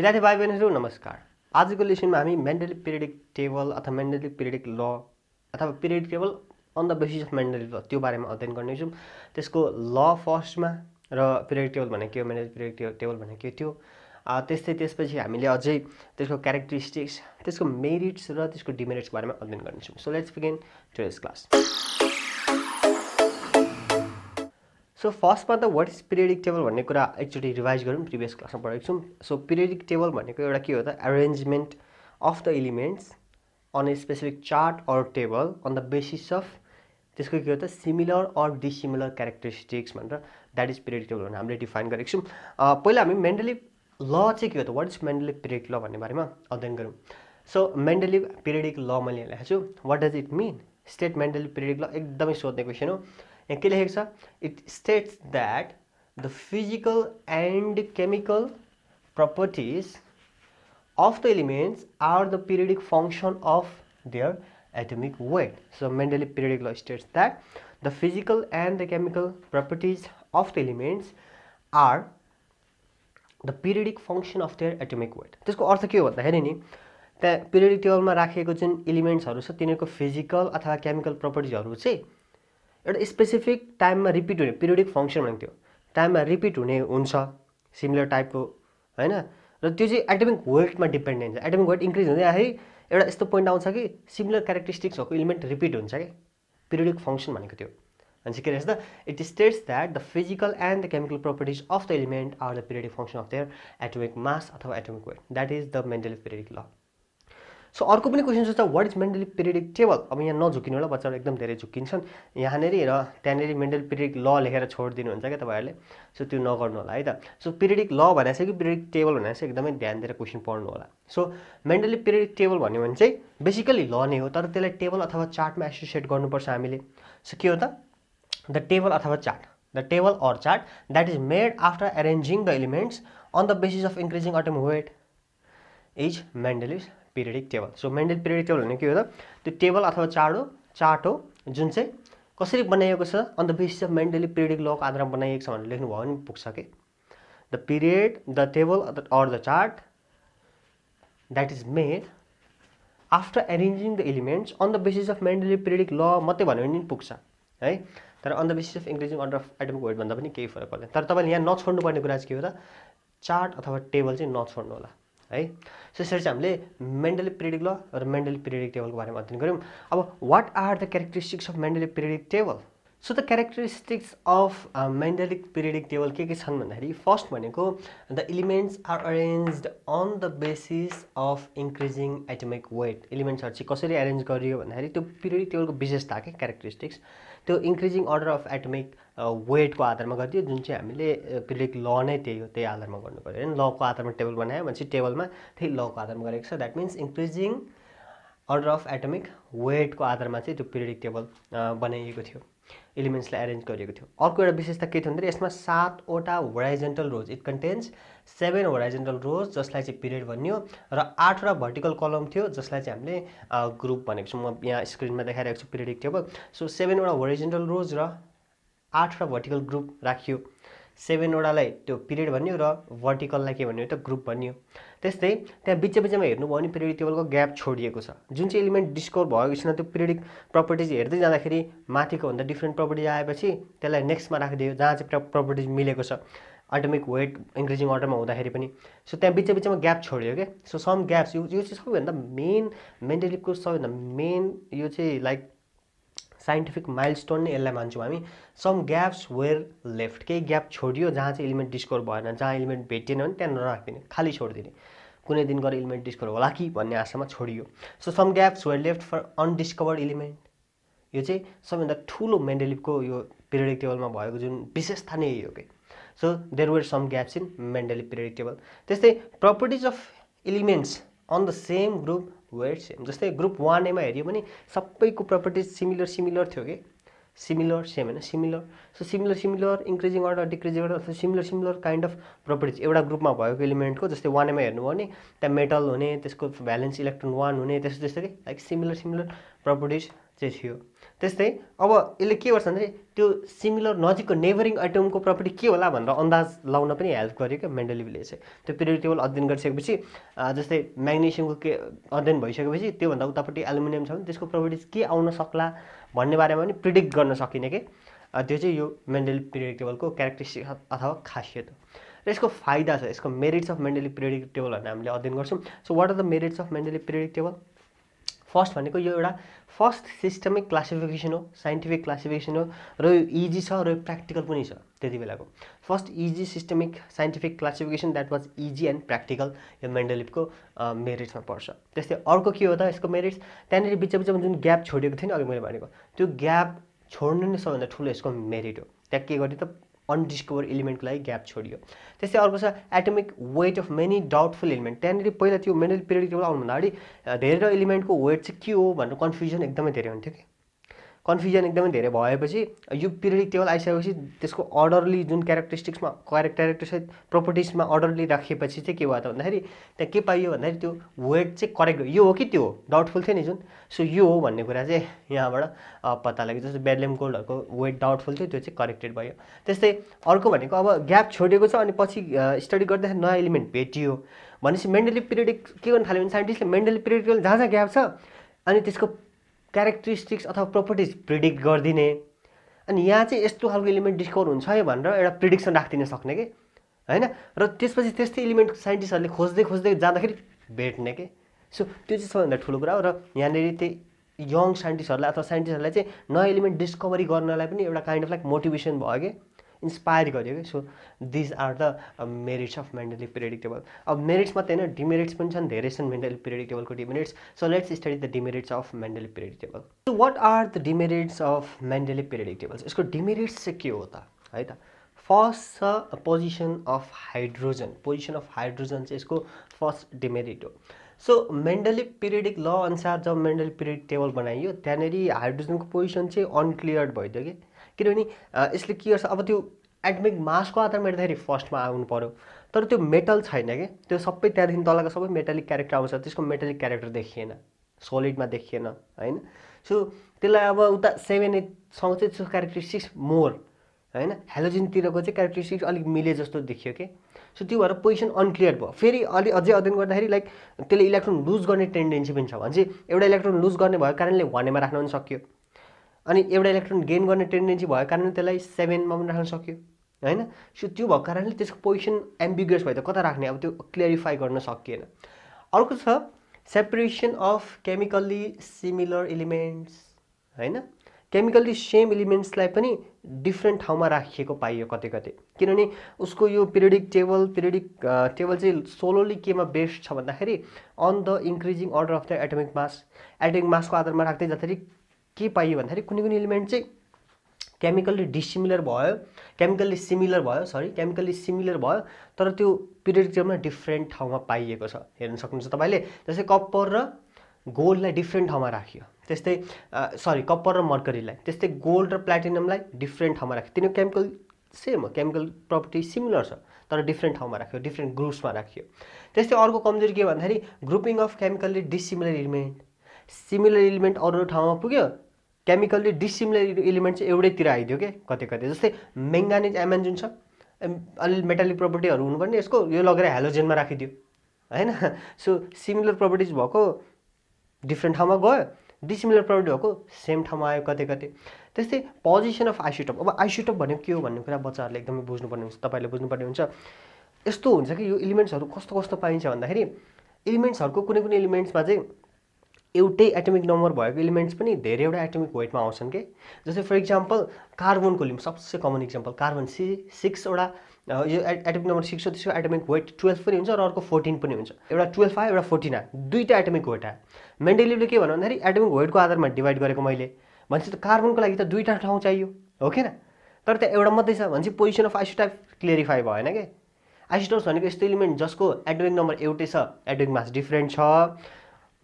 विद्यार्थी भाइ बहिनीहरू नमस्कार। आजको लेसनमा हामी मेन्डली पिरियडिक टेबल अथवा मेन्डली पिरियडिक ल अथवा periodic table on the basis of Mendeleev law त्यो बारेमा अध्ययन गर्नेछौँ त्यसको ल फर्स्टमा र पिरियडिक टेबल भनेको के हो मेन्डली पिरियडिक टेबल भनेको के थियो त्यस्तै त्यसपछि हामीले अझै त्यसको क्यारेक्टरिस्टिक्स त्यसको मेरिट्स र त्यसको डिमेरिट्सको बारेमा अध्ययन गर्नेछौँ so let's begin today's class so फर्स्टमा त वाट इज पिरियडिक टेबल भन्ने कुरा एकचोटि रिभाइज गरौँ प्रिभियस क्लासमा पढेको छौँ। सो पिरियडिक टेबल भनेको एउटा के हो त? Arrangement of the elements on a specific chart or table on the basis of त्यसको के हो त? सिमिलर अर डिसिमिलर क्यारेक्टरिस्टिक्स भनेर द्याट इज पिरियडिक टेबल भनेर हामीले डिफाइन गरेको छौँ। पहिला हामी मेन्डली ल चाहिँ के हो त? वाट इज मेन्डली पिरियडिक ल भन्ने बारेमा अध्ययन गरौँ। सो मेन्डली पिरियडिक ल मैले लेखेको छु। What does it mean state Mendeleev periodic law एकदमै सोध्ने क्वेसन हो। यहाँ के लेखेको छ it states that the physical and chemical properties of the elements are the periodic function of their atomic weight so Mendeleev periodic law states that the physical and the chemical properties of the elements are the periodic function of their atomic weight त्यसको अर्थ के हो भन्दाखेरि नि त्यहाँ periodic टेबलमा राखिएको जुन इलिमेन्ट्सहरू छ तिनीहरूको फिजिकल अथवा केमिकल प्रपर्टिजहरू चाहिँ एउटा स्पेसिफिक टाइममा रिपिट हुने पिरियडिक फङ्सन भनेको थियो। टाइममा रिपिट हुने हुन्छ सिमिलर टाइपको होइन? र त्यो चाहिँ एटमिक वेटमा डिपेन्डेन्ट हुन्छ एटमिक वेट इन्क्रिज हुँदै आखेरि एउटा यस्तो पोइन्ट आउँछ कि सिमिलर क्यारेक्टरिस्टिक्सहरूको इलिमेन्ट रिपिट हुन्छ कि पिरियडिक फङ्सन भनेको थियो अनि चाहिँ के रहेछ त it states that the physical and the chemical properties of the element are the periodic function of their atomic mass अथवा atomic weight that is the Mendeleev periodic law so अर्को पनि क्वेसन सोच्छ वाट इज मेन्टली टेबल अब यहाँ नझुकिनु होला बच्चाहरू एकदम धेरै झुकिन्छन्। यहाँनिर र त्यहाँनिर मेन्टल पिरियडिक ल लेखेर छोडिदिनुहुन्छ क्या तपाईँहरूले। सो त्यो नगर्नु होला है त। सो पिरियडिक ल भनेको छ कि टेबल भनेको चाहिँ एकदमै ध्यान दिएर क्वेसन पढ्नु होला। सो मेन्टली टेबल भन्यो भने चाहिँ बेसिकली ल नै हो तर त्यसलाई टेबल अथवा चार्टमा एसोसिएट गर्नुपर्छ हामीले। सो के हो त? द टेबल अथवा chart the table or chart that is made after arranging the elements on the basis of increasing atom weight is Mendeleev's periodic table so Mendel periodic table भने के हो त? त्यो टेबल अथवा चार्ट हो chart हो जुन चाहिँ कसरी बनाइएको छ on the basis of Mendeleev periodic लको आधारमा बनाइएको छ भनेर लेख्नुभयो भने पुग्छ कि? The period the table or the chart that is made after arranging the elements on the basis of Mendeleev periodic law मात्रै भन्यो भने पुग्छ है? तर on the basis of increasing order of atomic weight भन्दा पनि केही फरक पर्दैन। तर तपाईँले यहाँ नछोड्नु पर्ने कुरा चाहिँ के हो त? चार्ट अथवा टेबल चाहिँ नछोड्नु होला। है। सो यसरी चाहिँ हामीले मेन्डली पिरियडिक ल र मेन्डली पिरियडिक टेबलको बारेमा अध्ययन गऱ्यौँ अब what are the characteristics of Mendeleev periodic table so the characteristics of Mendeleev periodic table के के छन् भन्दाखेरि फर्स्ट भनेको the elements are arrange on the basis of increasing atomic weight इलिमेन्ट्सहरू चाहिँ कसरी एरेन्ज गरियो भन्दाखेरि त्यो पिरियडिक टेबलको विशेषता के क्यारेक्टरिस्टिक्स त्यो इन्क्रिजिङ अर्डर अफ एटमिक वेटको आधारमा गरिदियो जुन चाहिँ हामीले पिरियडिक ल नै त्यही हो त्यही आधारमा गर्नु पऱ्यो। होइन लको आधारमा टेबल बनायो भने चाहिँ टेबलमा त्यही लको आधारमा गरेको छ। That means increasing order of atomic वेटको आधारमा चाहिँ त्यो पिरियडिक टेबल बनाइएको थियो। इलिमेन्ट्सलाई एरेन्ज गरिएको थियो। अर्को एउटा विशेषता के थियो भन्दाखेरि यसमा सातवटा horizontal rows it contains seven horizontal rows जसलाई चाहिँ पिरियड भनियो र आठवटा भर्टिकल कलम थियो जसलाई चाहिँ हामीले ग्रुप भनेको छौँ। म यहाँ स्क्रिनमा देखाइरहेको छु पिरियडिक टेबल सो सेभेनवटा होराइजेन्टल रोज र आठवटा भर्टिकल ग्रुप राखियो। सेभेनवटालाई त्यो पिरियड भन्यो र भर्टिकललाई के भन्यो? त ग्रुप भन्यो। त्यस्तै त्यहाँ बिच बिचमा हेर्नुभयो भने पिरियडिक टेबलको ग्याप छोडिएको छ। जुन चाहिँ इलिमेन्ट डिस्कभर भएको छैन त्यो पिरियडिक प्रपर्टिज हेर्दै जाँदाखेरि माथिको भन्दा डिफ्रेन्ट प्रपर्टिज आएपछि त्यसलाई नेक्स्टमा राखिदियो जहाँ चाहिँ प्रपर्टिज मिलेको छ। अटोमिक वेट इन्क्रिजिङ अर्डरमा हुँदाखेरि पनि। सो त्यहाँ बिच बिचमा ग्याप छोड्यो क्या सो सम ग्याप्स यो चाहिँ सबैभन्दा मेन मेन्टलिपको सबैभन्दा मेन यो चाहिँ लाइक साइन्टिफिक माइलस्टोन नै यसलाई मान्छौँ हामी। सम ग्याप्स वेयर लेफ्ट केही ग्याप छोडियो जहाँ चाहिँ इलिमेन्ट डिस्कभर भएन जहाँ इलिमेन्ट भेटिएन भने त्यहाँ नराखिदिने खालि छोडिदिने। कुनै दिन गएर इलिमेन्ट डिस्कभर होला कि भन्ने आशामा छोडियो। So some gaps were left for undiscovered element यो चाहिँ सबैभन्दा ठुलो मेन्डेलिपको यो पिरियडिक टेबलमा भएको जुन विशेषता नै हो कि। So there were some gaps in Mendeleev periodic table त्यस्तै properties of elements on the same group weight same जस्तै ग्रुप वान एमा हेऱ्यो भने सबैको प्रपर्टिज सिमिलर सिमिलर थियो कि? सिमिलर सेम होइन? Similar so similar similar increasing order decreasing order अथवा similar similar kind of properties एउटा ग्रुपमा भएको इलिमेन्टको जस्तै वान एमा हेर्नुभयो भने त्यहाँ मेटल हुने त्यसको भ्यालेन्स इलेक्ट्रोन वान हुने त्यस्तो त्यस्तो कि? लाइक सिमिलर सिमिलर प्रपर्टिज चाहिँ थियो। त्यस्तै अब यसले के गर्छ भने त्यो सिमिलर नजिकको नेबरिङ आइटमको प्रपर्टी के होला भनेर अन्दाज लाउन पनि हेल्प गर्यो क्या मेन्डलिभले चाहिँ। त्यो पिरियड टेबल अध्ययन गरिसकेपछि जस्तै म्याग्नेसियमको के अध्ययन भइसकेपछि त्योभन्दा उतापट्टि एल्युमिनियम छ भने त्यसको प्रपर्टिज के आउन सक्ला भन्ने बारेमा पनि प्रिडिक्ट गर्न सकिने कि? त्यो चाहिँ यो मेन्डली पिरियड टेबलको क्यारेक्टरिस्टिक अथवा खासियत हो। र यसको फाइदा छ यसको merits of Mendeleev periodic table भनेर हामीले अध्ययन गर्छौँ। So what are the merits of Mendeleev periodic table first भनेको यो एउटा फर्स्ट सिस्टमिक क्लासिफिकेसन हो साइन्टिफिक क्लासिफिकेसन हो र यो इजी छ र यो प्र्याक्टिकल पनि छ त्यति बेलाको। First easy systemic scientific classification that was easy and practical यो मेन्डलिपको मेरिट्समा पर्छ। त्यस्तै अर्को के हो त यसको मेरिट्स? त्यहाँनिर बिच बिचमा जुन ग्याप छोडेको थियो नि अघि मैले भनेको त्यो ग्याप छोड्नु नै सबभन्दा ठुलो यसको मेरिट हो। त्यहाँ के गर्यो त अनडिस्कभर इलिमेन्टको लागि ग्याप छोडियो। त्यस्तै अर्को छ atomic weight of many doubtful element त्यहाँनिर पहिला त्यो मेनल पिरियड टेबल आउनुभन्दा अगाडि धेरै इलिमेन्टको वेट चाहिँ के हो भनेर कन्फ्युजन एकदमै धेरै हुन्थ्यो कि। कन्फ्युजन एकदमै धेरै भएपछि यो पिरियडिक टेबल आइसकेपछि त्यसको अर्डरली जुन क्यारेक्टरिस्टिक्समा क्यारेक्टरिस्टिक प्रपर्टिजमा अर्डरली राखेपछि चाहिँ के भयो त भन्दाखेरि त्यहाँ के पाइयो भन्दाखेरि त्यो वेट चाहिँ करेक्ट यो हो कि त्यो डाउटफुल थियो नि जुन। सो यो हो भन्ने कुरा चाहिँ यहाँबाट पत्ता लाग्यो। जस्तो बेडलेम गोल्डहरूको वेट डाउटफुल थियो त्यो चाहिँ करेक्टेड भयो। त्यस्तै अर्को भनेको अब ग्याप छोडेको छ अनि पछि स्टडी गर्दाखेरि नयाँ एलिमेन्ट भेटियो। भनेपछि मेन्डली पिरियडिक के गर्नु थाल्यो भने साइन्टिस्टले मेन्डली पिरियडिक जहाँ जहाँ ग्याप छ अनि त्यसको क्यारेक्टरिस्टिक्स अथवा प्रोपर्टिज प्रिडिक्ट गरिदिने। अनि यहाँ चाहिँ यस्तो खालको इलिमेन्ट डिस्कभर हुन्छ है भनेर एउटा प्रिडिक्सन राखिदिन सक्ने कि? होइन? र त्यसपछि त्यस्तै इलिमेन्ट साइन्टिस्टहरूले खोज्दै खोज्दै जाँदाखेरि भेट्ने कि? सो त्यो चाहिँ सबैभन्दा ठुलो कुरा हो र यहाँनिर त्यही यङ साइन्टिस्टहरूलाई अथवा साइन्टिस्टहरूलाई चाहिँ नयाँ इलिमेन्ट डिस्कभरी गर्नलाई पनि एउटा काइन्ड अफ लाइक मोटिभेसन भयो कि? इन्सपायर गर्यो कि so these are the merits of Mendeleev periodic table अब मेरिट्स मात्रै होइन डिमेरिट्स पनि छन् धेरै छन् Mendeleev पिरियडिक्टेबलको demerits so let's study the demerits of Mendeleev periodic table so what are the demerits of Mendeleev periodic tables यसको demerits चाहिँ के हो त? है त? फर्स्ट छ position of hydrogen position of hydrogen चाहिँ यसको फर्स्ट डिमेरिट हो। सो मेन्डली पिरियडिक ल अनुसार जब मेन्डली पिरियडिक टेबल बनाइयो त्यहाँनिर हाइड्रोजनको पोजिसन चाहिँ अनक्लियर भइदियो कि? किनभने यसले के गर्छ अब त्यो एटमिक मासको आधारमा हेर्दाखेरि फर्स्टमा आउनु पऱ्यो तर त्यो मेटल छैन कि? त्यो सबै त्यहाँदेखि तलको सबै मेटालिक क्यारेक्टर आउँछ। त्यसको मेटालिक क्यारेक्टर देखिएन। सोलिडमा देखिएन होइन? सो त्यसलाई अब उता सेभेन एटसँग चाहिँ त्यसको क्यारेक्टरिस्टिक्स मोर होइन? हेलोजिनतिरको चाहिँ क्यारेक्टरिस्टिक्स अलिक मिले जस्तो देखियो कि? सो त्यो भएर पोजिसन अनक्लियर भयो। फेरि अलि अझै अध्ययन गर्दाखेरि लाइक त्यसले इलेक्ट्रोन लुज गर्ने टेन्डेन्सी पनि छ। भने चाहिँ एउटा इलेक्ट्रोन लुज गर्ने भएको कारणले वानेमा राख्न पनि सक्यो। अनि एउटा इलेक्ट्रोन गेन गर्ने टेन्डेन्सी भएको कारणले त्यसलाई सेभेनमा पनि राख्न सक्यो होइन? सो त्यो भएको कारणले त्यसको पोजिसन एम्बिगस भयो त कता राख्ने? अब त्यो क्लियरिफाई गर्न सकिएन। अर्को छ separation of chemically similar elements होइन? केमिकल्ली सेम इलिमेन्ट्सलाई पनि डिफ्रेन्ट ठाउँमा राखिएको पाइयो कतै कतै किनभने उसको यो पिरियडिक टेबल पिरियडिक टेबल चाहिँ सोलोली केमा बेस्ड छ भन्दाखेरि on the increasing order of the atomic mass atomic मासको आधारमा राख्दै जाँदाखेरि के पाइयो भन्दाखेरि कुनै कुनै इलिमेन्ट चाहिँ केमिकल्ली डिसिमिलर भयो केमिकल्ली सिमिलर भयो सरी केमिकल्ली सिमिलर भयो तर त्यो पिरियडिक टेबलमा डिफ्रेन्ट ठाउँमा पाइएको छ। हेर्न सक्नुहुन्छ तपाईँले? जस्तै कप्पर र गोल्डलाई डिफ्रेन्ट ठाउँमा राखियो। त्यस्तै सरी कप्पर र मर्करीलाई त्यस्तै गोल्ड र प्लेटिनमलाई डिफ्रेन्ट ठाउँमा राख्यो। तिनीहरू केमिकल सेम हो केमिकल प्रपर्टी सिमिलर छ तर डिफ्रेन्ट ठाउँमा राख्यो डिफ्रेन्ट ग्रुप्समा राखियो। त्यस्तै अर्को कमजोरी के भन्दाखेरि grouping of chemically dissimilar element similar element अरू ठाउँमा पुग्यो केमिकल्ली डिसिमिलर इलिमेन्ट चाहिँ एउटैतिर आइदियो क्या कतै कतै जस्तै मेङ्गानिज एमएन जुन छ अलि मेटालिक प्रपर्टीहरू हुनुपर्ने यसको यो लगेर हेलोजेनमा राखिदियो होइन? सो सिमिलर प्रपर्टिज भएको डिफ्रेन्ट ठाउँमा गयो डिसिमिलर प्रपर्टी भएको सेम ठाउँमा आयो कतै कतै त्यस्तै पोजिसन अफ आइसोटप अब आइसोटप भनेको के हो भन्ने कुरा बच्चाहरूले एकदमै बुझ्नुपर्ने हुन्छ तपाईँले बुझ्नुपर्ने हुन्छ। यस्तो हुन्छ कि यो इलिमेन्ट्सहरू कस्तो कस्तो पाइन्छ भन्दाखेरि इलिमेन्ट्सहरूको कुनै कुनै इलिमेन्ट्समा चाहिँ एउटै एटोमिक नम्बर भएको इलिमेन्ट्स पनि धेरैवटा एटोमिक वेटमा आउँछन् कि? जस्तै फर इक्जाम्पल कार्बनको लिम सबसे कमन इक्जाम्पल कार्बन सी सिक्सवटा यो एटोमिक नम्बर सिक्स हो त्यसको एटोमिक वेट टुवेल्भ पनि हुन्छ र अर्को फोर्टिन पनि हुन्छ। एउटा टुवेल्भ आयो एउटा फोर्टिन आयो दुईवटा एटोमिक वेट आयो। मेन्डेलिभले के भन्नु भन्दाखेरि एटोमिक वेटको आधारमा डिभाइड गरेको मैले। भनेपछि त कार्बनको लागि त दुईवटा ठाउँ चाहियो हो कि तर त्यहाँ एउटा मात्रै छ भनेपछि पोजिसन अफ आइसोटाइप क्लियरिफाई भएन कि? आइसोटोप्स भनेको यस्तो इलिमेन्ट जसको एटोमिक नम्बर एउटै छ एटोमिक मास डिफ्रेन्ट छ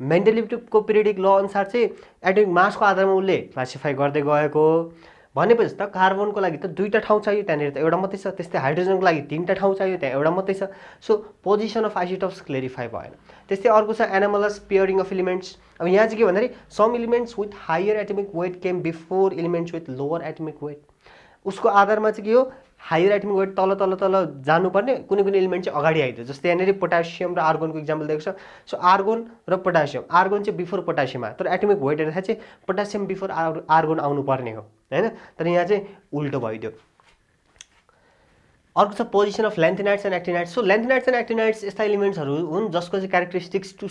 मेन्टेलिटीको पिरियडिक ल अनुसार चाहिँ एटोमिक मासको आधारमा उसले क्लासिफाई गर्दै गएको। भनेपछि त कार्बनको लागि त दुईवटा ठाउँ चाहियो त्यहाँनिर त एउटा मात्रै छ त्यस्तै हाइड्रोजनको लागि तिनवटा ठाउँ चाहियो त्यहाँ एउटा मात्रै छ। So position of isotopes clarify भएन। त्यस्तै अर्को छ एनामलस पियरिङ अफ इलिमेन्ट्स अब यहाँ चाहिँ के भन्दाखेरि some elements with higher atomic weight came before elements with lower atomic weight उसको आधारमा चाहिँ के हो? हायर एटमिक वेट तल तल तल जानुपर्ने कुनै कुनै इलिमेन्ट चाहिँ अगाडि आइदियो। जस्तै यहाँनिर पोटासियम र आर्गोनको इक्जाम्पल दिएको छ। सो आर्गोन र पोटासियम। आर्गोन चाहिँ बिफोर पोटासियम आयो तर एटमिक वेट हेर्दाखेरि चाहिँ पोटासियम बिफोर आर आर्गोन आउनुपर्ने हो। होइन? तर यहाँ चाहिँ उल्टो भइदियो। अर्को छ position of lanthanides and actinides so lanthanides and actinides यस्ता इलिमेन्ट्सहरू हुन् जसको चाहिँ क्यारेक्टरिस्टिक्स टु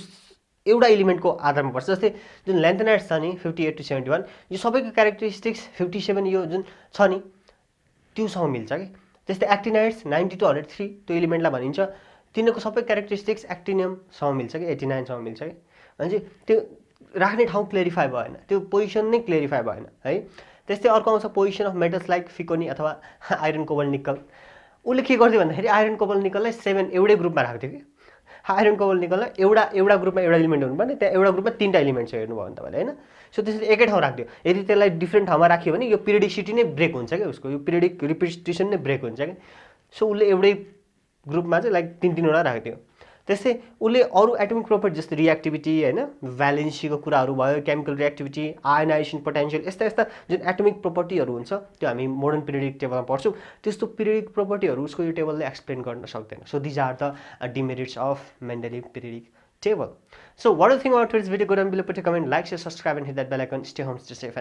एउटा इलिमेन्टको आधारमा पर्छ। जस्तै जुन लेन्थनाइट्स छ नि fifty eight to seventy one यो सबैको क्यारेक्टरिस्टिक्स फिफ्टी सेभेन यो जुन छ नि त्योसँग मिल्छ कि? त्यस्तै actinides ninety two hundred three त्यो इलिमेन्टलाई भनिन्छ। तिनीहरूको सबै क्यारेक्टरिस्टिक्स एक्टिनियमसँग मिल्छ कि? एट्टी नाइनसँग मिल्छ कि? भनेपछि त्यो राख्ने ठाउँ क्लियरिफाई भएन। त्यो पोजिसन नै क्लियरिफाई भएन है? त्यस्तै अर्को आउँछ पोजिसन अफ मेटल्स लाइक फिकोनी अथवा आइरन कोबल निकल उसले के गर्थ्यो भन्दाखेरि आइरन कोबल निकललाई सेभेन एउटै ग्रुपमा राख्थ्यो कि? आइरन कोबल निकललाई एउटा एउटा ग्रुपमा एउटा इलिमेन्ट हुनुपर्ने त्यहाँ एउटा ग्रुपमा तिनवटा इलिमेन्ट छ हेर्नुभयो भने तपाईँले होइन? सो त्यसरी एकै ठाउँ राखिदियो। यदि त्यसलाई डिफ्रेन्ट ठाउँमा राख्यो भने यो पिरियडिसिटी नै ब्रेक हुन्छ क्या उसको यो पिरियडिक रिपिटेसन नै ब्रेक हुन्छ क्या? सो उसले एउटै ग्रुपमा चाहिँ लाइक तिन तिनवटा राखिदियो। त्यस्तै उसले अरू एटमिक प्रोपर्टी जस्तै रिएक्टिभिटी होइन भ्यालेन्सीको कुराहरू भयो केमिकल रिएक्टिभिटी आयनाइजेसन पोटेन्सियल यस्ता यस्ता जुन एटमिक प्रोपर्टीहरू हुन्छ त्यो हामी मोडर्न पिरियडिक टेबलमा पढ्छौँ त्यस्तो पिरियडिक प्रोपर्टीहरू उसको यो टेबलले एक्सप्लेन गर्न सक्दैन so these are the demerits of Mendeleev periodic table. So what do you think about today's video? Go down below, put a comment, like, share, subscribe and hit that bell icon. Stay home, stay.